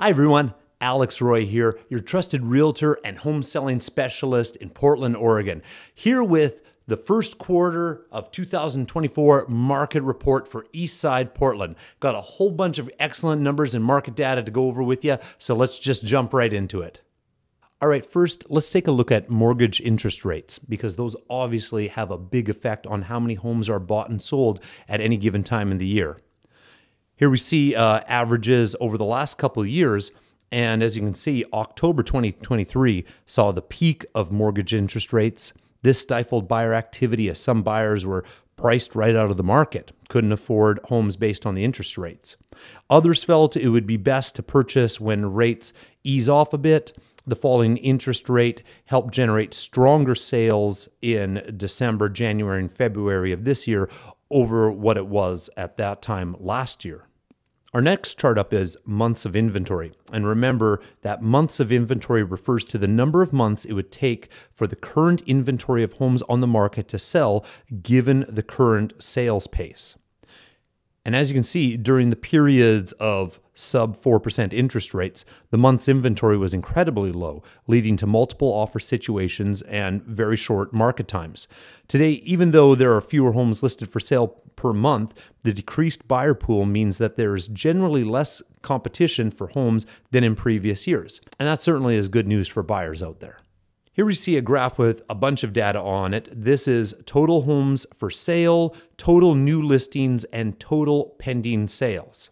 Hi, everyone. Alex Roy here, your trusted realtor and home selling specialist in Portland, Oregon. Here with the first quarter of 2024 market report for Eastside Portland. Got a whole bunch of excellent numbers and market data to go over with you, so let's just jump right into it. All right, first, let's take a look at mortgage interest rates because those obviously have a big effect on how many homes are bought and sold at any given time in the year. Here we see uh, averages over the last couple of years. And as you can see, October 2023 saw the peak of mortgage interest rates. This stifled buyer activity as some buyers were priced right out of the market, couldn't afford homes based on the interest rates. Others felt it would be best to purchase when rates ease off a bit. The falling interest rate helped generate stronger sales in December, January, and February of this year over what it was at that time last year. Our next chart up is months of inventory. And remember that months of inventory refers to the number of months it would take for the current inventory of homes on the market to sell given the current sales pace. And as you can see, during the periods of sub 4% interest rates, the month's inventory was incredibly low, leading to multiple offer situations and very short market times. Today, even though there are fewer homes listed for sale per month, the decreased buyer pool means that there is generally less competition for homes than in previous years. And that certainly is good news for buyers out there. Here we see a graph with a bunch of data on it. This is total homes for sale, total new listings, and total pending sales.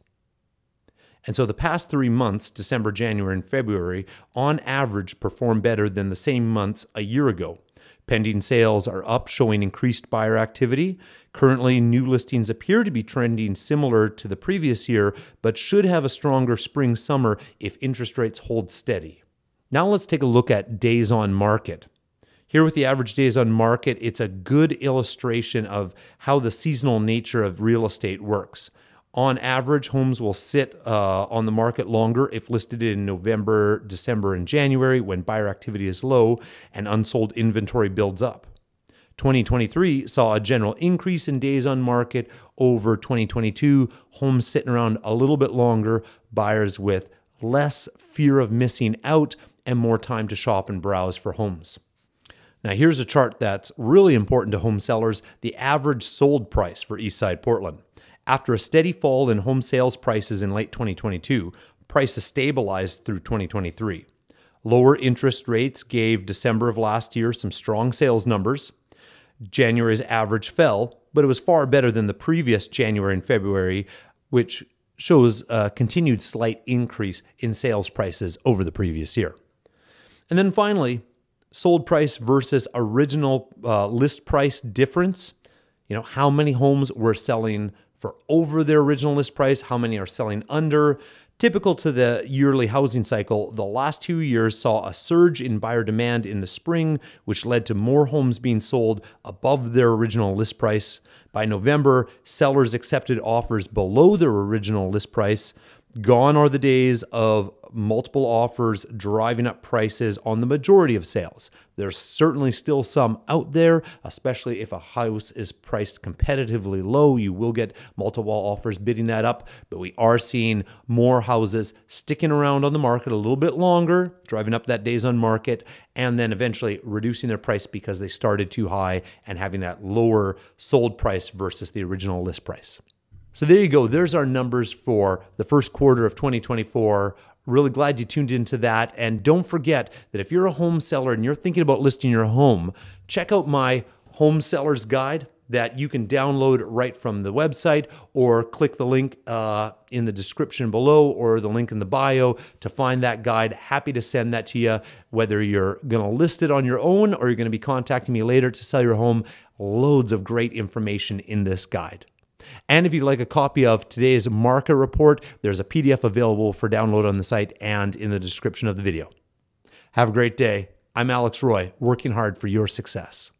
And so the past three months, December, January, and February, on average performed better than the same months a year ago. Pending sales are up, showing increased buyer activity. Currently, new listings appear to be trending similar to the previous year, but should have a stronger spring summer if interest rates hold steady. Now let's take a look at days on market. Here with the average days on market, it's a good illustration of how the seasonal nature of real estate works. On average, homes will sit uh, on the market longer if listed in November, December, and January when buyer activity is low and unsold inventory builds up. 2023 saw a general increase in days on market over 2022, homes sitting around a little bit longer, buyers with less fear of missing out and more time to shop and browse for homes. Now, here's a chart that's really important to home sellers the average sold price for Eastside Portland. After a steady fall in home sales prices in late 2022, prices stabilized through 2023. Lower interest rates gave December of last year some strong sales numbers. January's average fell, but it was far better than the previous January and February, which shows a continued slight increase in sales prices over the previous year. And then finally, sold price versus original uh, list price difference. You know, how many homes were selling for over their original list price, how many are selling under. Typical to the yearly housing cycle, the last two years saw a surge in buyer demand in the spring, which led to more homes being sold above their original list price. By November, sellers accepted offers below their original list price. Gone are the days of multiple offers driving up prices on the majority of sales. There's certainly still some out there, especially if a house is priced competitively low. You will get multiple offers bidding that up, but we are seeing more houses sticking around on the market a little bit longer, driving up that days on market, and then eventually reducing their price because they started too high and having that lower sold price versus the original list price. So there you go. There's our numbers for the first quarter of 2024. Really glad you tuned into that. And don't forget that if you're a home seller and you're thinking about listing your home, check out my home seller's guide that you can download right from the website or click the link uh, in the description below or the link in the bio to find that guide. Happy to send that to you, whether you're going to list it on your own or you're going to be contacting me later to sell your home. Loads of great information in this guide. And if you'd like a copy of today's market report, there's a PDF available for download on the site and in the description of the video. Have a great day. I'm Alex Roy, working hard for your success.